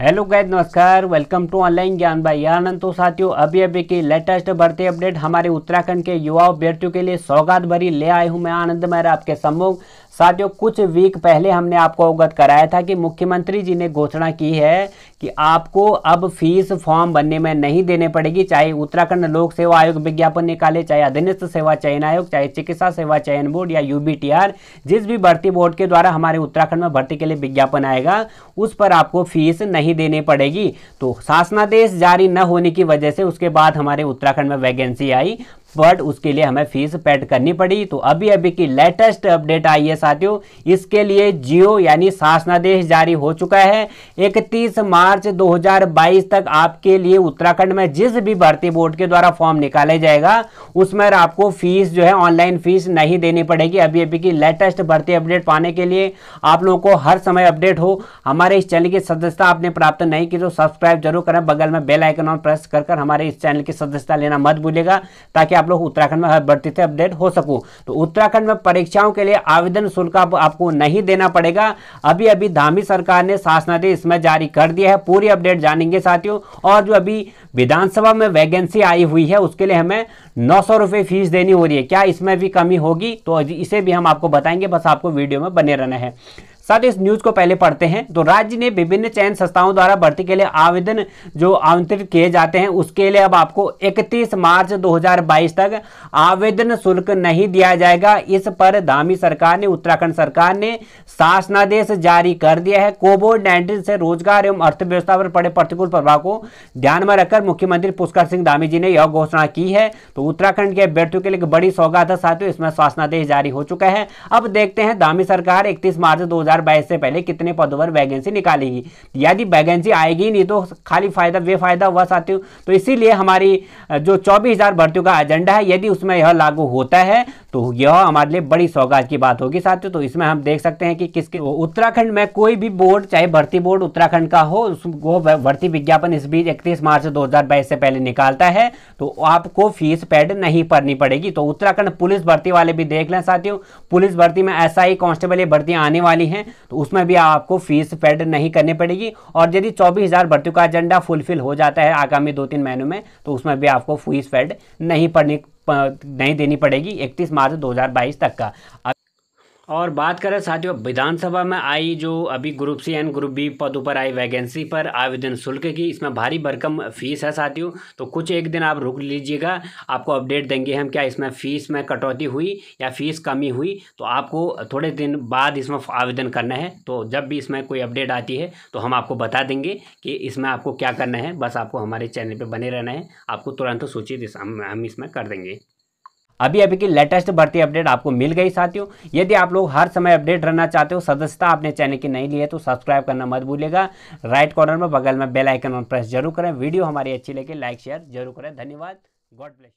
Hello guys नमस्कार। Welcome to online Gyan Bhai Anand तो साथियों, अभी अभी की लेटेस्ट भर्ती अपडेट हमारे उत्तराखंड के युवा अभ्यर्थियों के लिए सौगात भरी ले आए हूँ मैं आनंद मेहरा आपके सम्मुख। साथियों, कुछ वीक पहले हमने आपको अवगत कराया था कि मुख्यमंत्री जी ने घोषणा की है कि आपको अब फ़ीस फॉर्म भरने में नहीं देने पड़ेगी, चाहे उत्तराखंड लोक सेवा आयोग विज्ञापन निकाले, चाहे अधीनस्थ सेवा चयन आयोग, चाहे चिकित्सा सेवा चयन बोर्ड या यूबीटीआर जिस भी भर्ती बोर्ड के द्वारा हमारे उत्तराखंड में भर्ती के लिए विज्ञापन आएगा, उस पर आपको फ़ीस नहीं देनी पड़ेगी। तो शासनादेश जारी न होने की वजह से उसके बाद हमारे उत्तराखंड में वैकेंसी आई। बट उसके लिए हमें फ़ीस पेड करनी पड़ी। तो अभी अभी की लेटेस्ट अपडेट आई है साथियों। इसके लिए जियो यानी शासनादेश जारी हो चुका है। 31 मार्च 2022 तक आपके लिए उत्तराखंड में जिस भी भर्ती बोर्ड के द्वारा फॉर्म निकाले जाएगा, उसमें आपको फ़ीस जो है ऑनलाइन फ़ीस नहीं देनी पड़ेगी। अभी अभी की लेटेस्ट भर्ती अपडेट पाने के लिए आप लोगों को हर समय अपडेट हो। हमारे इस चैनल की सदस्यता आपने प्राप्त नहीं की तो सब्सक्राइब ज़रूर करें। बगल में बेल आइकन ऑन प्रेस कर हमारे इस चैनल की सदस्यता लेना मत भूलेगा ताकि आप लोग उत्तराखंड में हर भर्ती से अपडेट हो सकूँ। तो उत्तराखंड में परीक्षाओं के लिए आवेदन शुल्क आप, आपको नहीं देना पड़ेगा। अभी अभी धामी सरकार ने शासनादेश इसमें जारी कर दिया है। पूरी अपडेट जानेंगे साथियों। और जो अभी विधानसभा में वैकेंसी आई हुई है उसके लिए हमें नौ सौ रुपये फ़ीस देनी हो रही है। क्या इसमें भी कमी होगी? तो इसे भी हम आपको बताएँगे। बस आपको वीडियो में बने रहना है। साथ इस न्यूज़ को पहले पढ़ते हैं। तो राज्य ने विभिन्न चयन संस्थाओं द्वारा भर्ती के लिए आवेदन जो आमंत्रित किए जाते हैं, उसके लिए अब आपको 31 मार्च 2022 तक आवेदन शुल्क नहीं दिया जाएगा। इस पर धामी सरकार ने, उत्तराखंड सरकार ने शासनादेश जारी कर दिया है। कोविड नाइन्टीन से रोज़गार एवं अर्थव्यवस्था पर पड़े प्रतिकूल प्रभाव को ध्यान में रखकर मुख्यमंत्री पुष्कर सिंह धामी जी ने यह घोषणा की है। तो उत्तराखंड के अभ्यर्थियों के लिए बड़ी सौगात है साथियों, इसमें शासनादेश जारी हो चुका है। अब देखते हैं धामी सरकार इकतीस मार्च दो 2022 से पहले कितने पदों पर वैकेंसी निकालेगी? यदि वैकेंसी आएगी नहीं तो खाली फ़ायदा वे फ़ायदा हुआ साथियों। तो इसीलिए हमारी जो चौबीस हज़ार भर्तियों का एजेंडा है, यदि उसमें यह लागू होता है तो यह हमारे लिए बड़ी सौगात की बात होगी साथियों। तो इसमें हम देख सकते हैं कि किसके उत्तराखंड में कोई भी बोर्ड, चाहे भर्ती बोर्ड उत्तराखंड का हो वो, भर्ती विज्ञापन इस बीच इकतीस मार्च दो से पहले निकालता है तो आपको फ़ीस पेड नहीं भरनी पड़ेगी। तो उत्तराखंड पुलिस भर्ती वाले भी देख लें साथियों। पुलिस भर्ती में ऐसा ही कांस्टेबल भर्तियाँ आने वाली हैं। तो उसमें भी आपको फ़ीस पेड नहीं करनी पड़ेगी। और यदि चौबीस हज़ार भर्ती का एजेंडा फुलफिल हो जाता है आगामी दो तीन महीनों में तो उसमें भी आपको फ़ीस पेड नहीं पड़नी, नहीं देनी पड़ेगी इकतीस मार्च 2022 तक का। और बात करें साथियों, विधानसभा में आई जो अभी group C and group B पदों पर आई वैकेंसी पर आवेदन शुल्क की, इसमें भारी भरकम फ़ीस है साथियों। तो कुछ एक दिन आप रुक लीजिएगा, आपको अपडेट देंगे हम क्या इसमें फ़ीस में कटौती हुई या फ़ीस कमी हुई तो आपको थोड़े दिन बाद इसमें आवेदन करना है। तो जब भी इसमें कोई अपडेट आती है तो हम आपको बता देंगे कि इसमें आपको क्या करना है, बस आपको हमारे चैनल पर बने रहना है, आपको तुरंत सूचित हम इसमें कर देंगे। अभी अभी की लेटेस्ट भर्ती अपडेट आपको मिल गई साथियों। यदि आप लोग हर समय अपडेट रहना चाहते हो, सदस्यता आपने चैनल की नहीं ली है तो सब्सक्राइब करना मत भूलिएगा। राइट कॉर्नर में बगल में बेल आइकन ऑन प्रेस ज़रूर करें। वीडियो हमारी अच्छी लगे, लाइक, शेयर ज़रूर करें। धन्यवाद। God bless